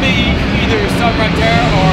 be either some right there or